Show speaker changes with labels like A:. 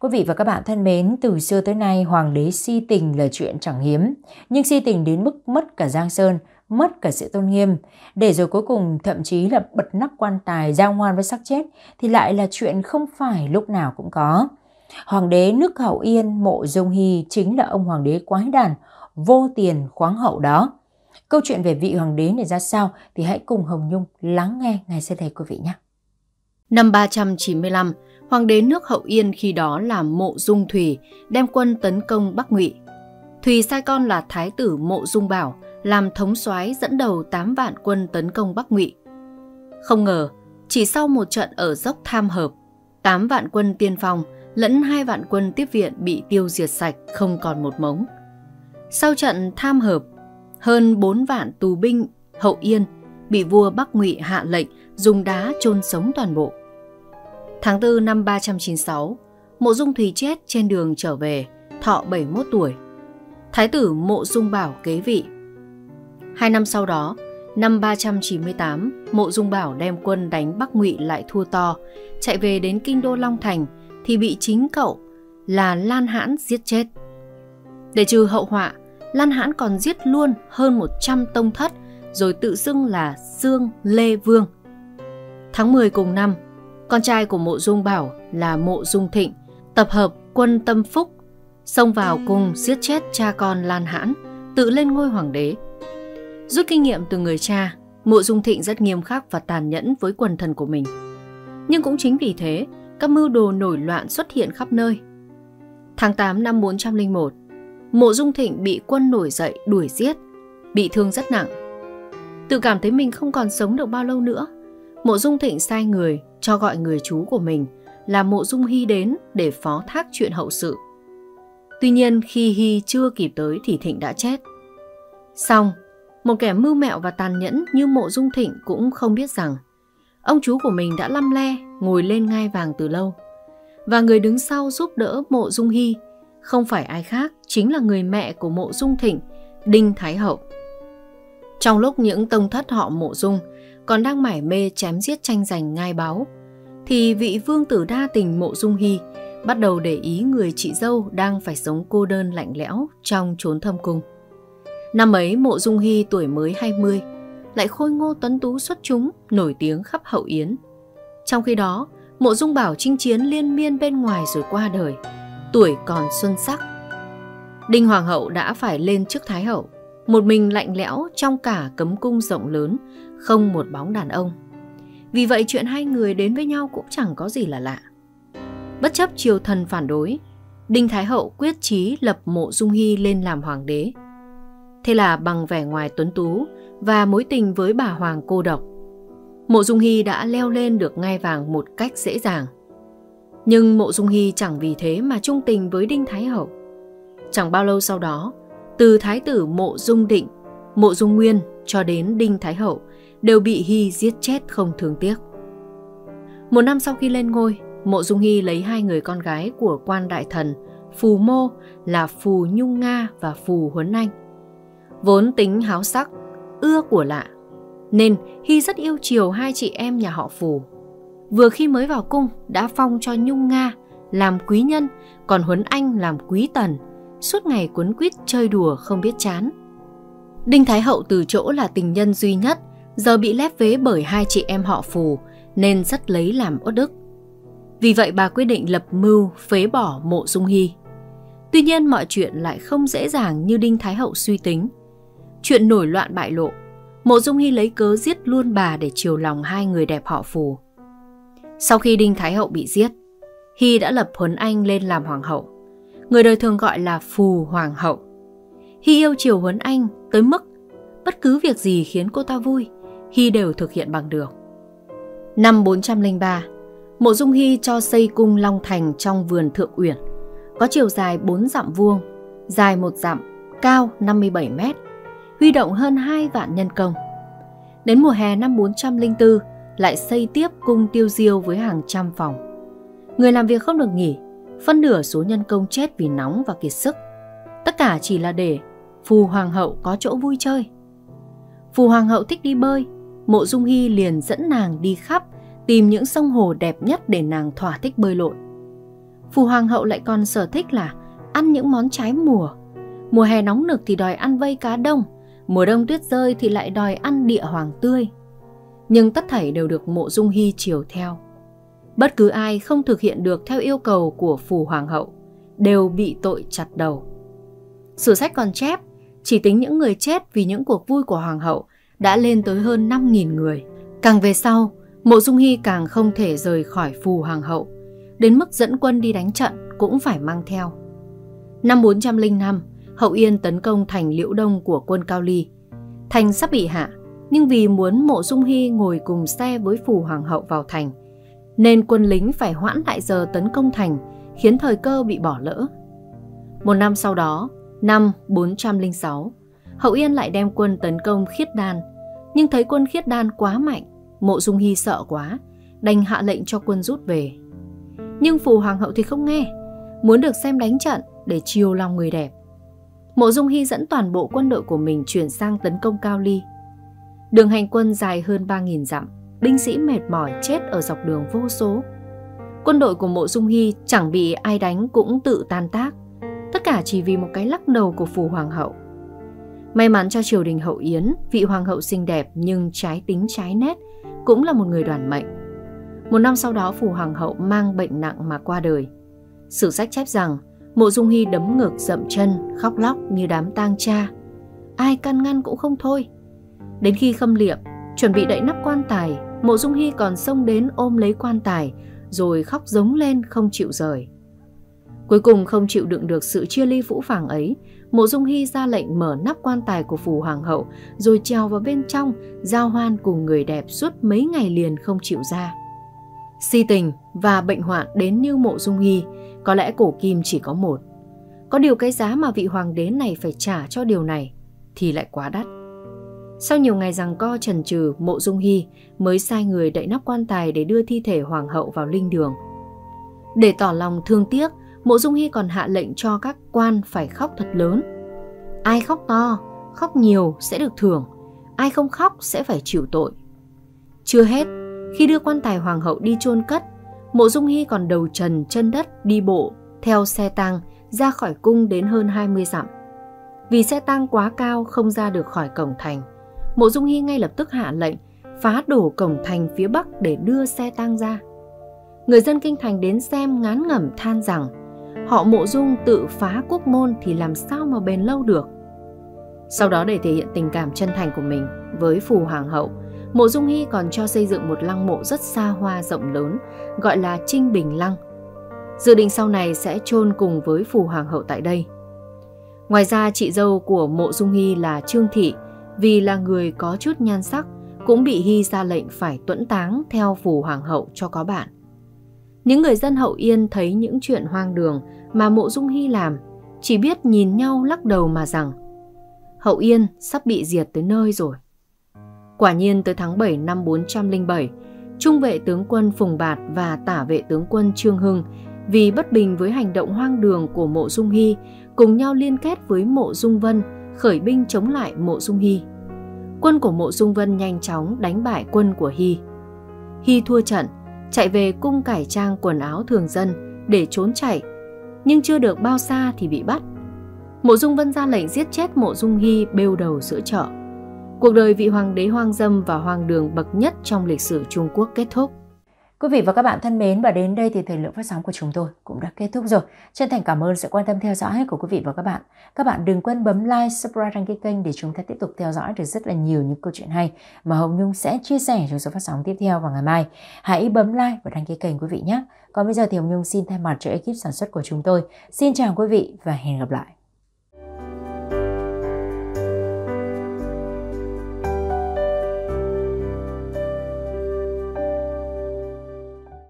A: Quý vị và các bạn thân mến, từ xưa tới nay hoàng đế si tình là chuyện chẳng hiếm, nhưng si tình đến mức mất cả Giang Sơn, mất cả sự tôn nghiêm, để rồi cuối cùng thậm chí là bật nắp quan tài giao ngoan với sắc chết thì lại là chuyện không phải lúc nào cũng có. Hoàng đế nước Hậu Yên Mộ Dung Hy chính là ông hoàng đế quái đản, vô tiền khoáng hậu đó. Câu chuyện về vị hoàng đế này ra sao thì hãy cùng Hồng Nhung lắng nghe ngay sau đây quý vị nhé.
B: Năm 395, hoàng đế nước Hậu Yên khi đó là Mộ Dung Thủy đem quân tấn công Bắc Ngụy. Thùy sai con là thái tử Mộ Dung Bảo làm thống soái dẫn đầu 8 vạn quân tấn công Bắc Ngụy. Không ngờ, chỉ sau một trận ở dốc Tham Hợp, 8 vạn quân tiên phong lẫn hai vạn quân tiếp viện bị tiêu diệt sạch không còn một mống. Sau trận Tham Hợp, hơn 4 vạn tù binh Hậu Yên bị vua Bắc Ngụy hạ lệnh dùng đá chôn sống toàn bộ. Tháng 4 năm 396, Mộ Dung Thùy chết trên đường trở về, thọ 71 tuổi. Thái tử Mộ Dung Bảo kế vị. Hai năm sau đó, năm 398, Mộ Dung Bảo đem quân đánh Bắc Ngụy lại thua to, chạy về đến kinh đô Long Thành thì bị chính cậu là Lan Hãn giết chết. Để trừ hậu họa, Lan Hãn còn giết luôn hơn 100 tông thất rồi tự xưng là Dương Lê Vương. Tháng 10 cùng năm, con trai của Mộ Dung Bảo là Mộ Dung Thịnh tập hợp quân Tâm Phúc xông vào cùng giết chết cha con Lan Hãn, tự lên ngôi hoàng đế. Rút kinh nghiệm từ người cha, Mộ Dung Thịnh rất nghiêm khắc và tàn nhẫn với quần thần của mình. Nhưng cũng chính vì thế, các mưu đồ nổi loạn xuất hiện khắp nơi. Tháng 8 năm 401, Mộ Dung Thịnh bị quân nổi dậy đuổi giết, bị thương rất nặng. Tự cảm thấy mình không còn sống được bao lâu nữa, Mộ Dung Thịnh sai người cho gọi người chú của mình là Mộ Dung Hy đến để phó thác chuyện hậu sự. Tuy nhiên khi Hy chưa kịp tới thì Thịnh đã chết. Xong, một kẻ mưu mẹo và tàn nhẫn như Mộ Dung Thịnh cũng không biết rằng ông chú của mình đã lăm le ngồi lên ngai vàng từ lâu. Và người đứng sau giúp đỡ Mộ Dung Hy không phải ai khác, chính là người mẹ của Mộ Dung Thịnh, Đinh Thái Hậu. Trong lúc những tông thất họ Mộ Dung còn đang mải mê chém giết tranh giành ngai báu, thì vị vương tử đa tình Mộ Dung Hy bắt đầu để ý người chị dâu đang phải sống cô đơn lạnh lẽo trong chốn thâm cung. Năm ấy Mộ Dung Hy tuổi mới 20, lại khôi ngô tuấn tú xuất chúng, nổi tiếng khắp hậu yến. Trong khi đó, Mộ Dung Bảo chinh chiến liên miên bên ngoài rồi qua đời, tuổi còn xuân sắc. Đinh Hoàng hậu đã phải lên trước Thái hậu, một mình lạnh lẽo trong cả cấm cung rộng lớn, không một bóng đàn ông. Vì vậy chuyện hai người đến với nhau cũng chẳng có gì là lạ. Bất chấp triều thần phản đối, Đinh Thái Hậu quyết chí lập mộ Dung Hy lên làm hoàng đế. Thế là bằng vẻ ngoài tuấn tú và mối tình với bà Hoàng cô độc, Mộ Dung Hy đã leo lên được ngai vàng một cách dễ dàng. Nhưng Mộ Dung Hy chẳng vì thế mà trung tình với Đinh Thái Hậu. Chẳng bao lâu sau đó, từ Thái tử Mộ Dung Định, Mộ Dung Nguyên cho đến Đinh Thái Hậu đều bị Hy giết chết không thương tiếc. Một năm sau khi lên ngôi, Mộ Dung Hy lấy hai người con gái của quan đại thần Phù Mô là Phù Nhung Nga và Phù Huấn Anh. Vốn tính háo sắc, ưa của lạ, nên Hy rất yêu chiều hai chị em nhà họ Phù. Vừa khi mới vào cung đã phong cho Nhung Nga làm quý nhân, còn Huấn Anh làm quý tần, suốt ngày cuốn quýt chơi đùa không biết chán. Đinh Thái Hậu từ chỗ là tình nhân duy nhất, giờ bị lép vế bởi hai chị em họ Phù nên rất lấy làm uất đức. Vì vậy bà quyết định lập mưu phế bỏ mộ dung hy. Tuy nhiên mọi chuyện lại không dễ dàng như Đinh Thái Hậu suy tính. Chuyện nổi loạn bại lộ, mộ dung hy lấy cớ giết luôn bà để chiều lòng hai người đẹp họ Phù. Sau khi Đinh Thái Hậu bị giết, Hy đã lập Huấn Anh lên làm hoàng hậu. Người đời thường gọi là Phù Hoàng hậu. Hy yêu chiều Huấn Anh tới mức bất cứ việc gì khiến cô ta vui, Hy đều thực hiện bằng được. Năm 403, Mộ Dung Hy cho xây cung Long Thành trong vườn Thượng Uyển, có chiều dài 4 dặm vuông, dài 1 dặm, cao 57 mét, huy động hơn 2 vạn nhân công. Đến mùa hè năm 404, lại xây tiếp cung tiêu diêu với hàng trăm phòng. Người làm việc không được nghỉ, phân nửa số nhân công chết vì nóng và kiệt sức. Tất cả chỉ là để Phù Hoàng hậu có chỗ vui chơi. Phù Hoàng hậu thích đi bơi, Mộ Dung Hy liền dẫn nàng đi khắp tìm những sông hồ đẹp nhất để nàng thỏa thích bơi lội. Phù Hoàng hậu lại còn sở thích là ăn những món trái mùa. Mùa hè nóng nực thì đòi ăn vây cá đông, mùa đông tuyết rơi thì lại đòi ăn địa hoàng tươi. Nhưng tất thảy đều được mộ dung hy chiều theo. Bất cứ ai không thực hiện được theo yêu cầu của phù hoàng hậu đều bị tội chặt đầu. Sử sách còn chép, chỉ tính những người chết vì những cuộc vui của hoàng hậu đã lên tới hơn 5.000 người. Càng về sau, mộ dung hy càng không thể rời khỏi phù hoàng hậu, đến mức dẫn quân đi đánh trận cũng phải mang theo. Năm 405, Hậu Yên tấn công thành Liễu Đông của quân Cao Ly. Thành sắp bị hạ, nhưng vì muốn mộ dung hy ngồi cùng xe với phù hoàng hậu vào thành, nên quân lính phải hoãn lại giờ tấn công thành, khiến thời cơ bị bỏ lỡ. Một năm sau đó, năm 406, Hậu Yên lại đem quân tấn công Khiết Đan, nhưng thấy quân Khiết Đan quá mạnh, Mộ Dung Hy sợ quá, đành hạ lệnh cho quân rút về. Nhưng phù hoàng hậu thì không nghe, muốn được xem đánh trận để chiều lòng người đẹp. Mộ Dung Hy dẫn toàn bộ quân đội của mình chuyển sang tấn công Cao Ly. Đường hành quân dài hơn 3.000 dặm, binh sĩ mệt mỏi chết ở dọc đường vô số. Quân đội của Mộ Dung Hy chẳng bị ai đánh cũng tự tan tác, tất cả chỉ vì một cái lắc đầu của phù hoàng hậu. May mắn cho triều đình hậu Yến, vị hoàng hậu xinh đẹp nhưng trái tính trái nét, cũng là một người đoàn mệnh. Một năm sau đó phù hoàng hậu mang bệnh nặng mà qua đời. Sử sách chép rằng Mộ Dung Hy đấm ngực dậm chân, khóc lóc như đám tang cha. Ai can ngăn cũng không thôi. Đến khi khâm liệm, chuẩn bị đậy nắp quan tài, Mộ Dung Hy còn xông đến ôm lấy quan tài, rồi khóc giống lên không chịu rời. Cuối cùng không chịu đựng được sự chia ly phũ phàng ấy, Mộ Dung Hy ra lệnh mở nắp quan tài của phù hoàng hậu, rồi trèo vào bên trong, giao hoan cùng người đẹp suốt mấy ngày liền không chịu ra. Si tình và bệnh hoạn đến như Mộ Dung Hy, có lẽ cổ kim chỉ có một. Có điều cái giá mà vị hoàng đế này phải trả cho điều này thì lại quá đắt. Sau nhiều ngày rằng co trần trừ, Mộ Dung Hy mới sai người đậy nắp quan tài để đưa thi thể hoàng hậu vào linh đường. Để tỏ lòng thương tiếc, Mộ Dung Hy còn hạ lệnh cho các quan phải khóc thật lớn. Ai khóc to, khóc nhiều sẽ được thưởng, ai không khóc sẽ phải chịu tội. Chưa hết, khi đưa quan tài hoàng hậu đi chôn cất, Mộ Dung Hy còn đầu trần chân đất đi bộ theo xe tăng ra khỏi cung đến hơn 20 dặm. Vì xe tăng quá cao không ra được khỏi cổng thành, Mộ Dung Hy ngay lập tức hạ lệnh phá đổ cổng thành phía bắc để đưa xe tang ra. Người dân kinh thành đến xem ngán ngẩm than rằng họ mộ dung tự phá quốc môn thì làm sao mà bền lâu được. Sau đó để thể hiện tình cảm chân thành của mình với phù hoàng hậu, mộ dung hy còn cho xây dựng một lăng mộ rất xa hoa rộng lớn gọi là Trinh Bình Lăng. Dự định sau này sẽ chôn cùng với phù hoàng hậu tại đây. Ngoài ra chị dâu của mộ dung hy là Trương Thị vì là người có chút nhan sắc cũng bị hy ra lệnh phải tuẫn táng theo phù hoàng hậu cho có bạn. Những người dân hậu yên thấy những chuyện hoang đường mà mộ dung hy làm, chỉ biết nhìn nhau lắc đầu mà rằng hậu yên sắp bị diệt tới nơi rồi. Quả nhiên tới tháng 7 năm 407, Trung vệ tướng quân Phùng Bạt và tả vệ tướng quân Trương Hưng vì bất bình với hành động hoang đường của mộ dung hy cùng nhau liên kết với mộ dung vân khởi binh chống lại mộ dung hy. Quân của mộ dung vân nhanh chóng đánh bại quân của hy. Hy thua trận, chạy về cung cải trang quần áo thường dân để trốn chạy, nhưng chưa được bao xa thì bị bắt. Mộ Dung Vân ra lệnh giết chết Mộ Dung Hy bêu đầu giữa chợ. Cuộc đời vị hoàng đế hoang dâm và hoang đường bậc nhất trong lịch sử Trung Quốc kết thúc.
A: Quý vị và các bạn thân mến và đến đây thì thời lượng phát sóng của chúng tôi cũng đã kết thúc rồi. Chân thành cảm ơn sự quan tâm theo dõi của quý vị và các bạn. Các bạn đừng quên bấm like, subscribe đăng ký kênh để chúng ta tiếp tục theo dõi được rất là nhiều những câu chuyện hay mà Hồng Nhung sẽ chia sẻ trong số phát sóng tiếp theo vào ngày mai. Hãy bấm like và đăng ký kênh quý vị nhé. Còn bây giờ thì Hồng Nhung xin thay mặt cho ekip sản xuất của chúng tôi. Xin chào quý vị và hẹn gặp lại.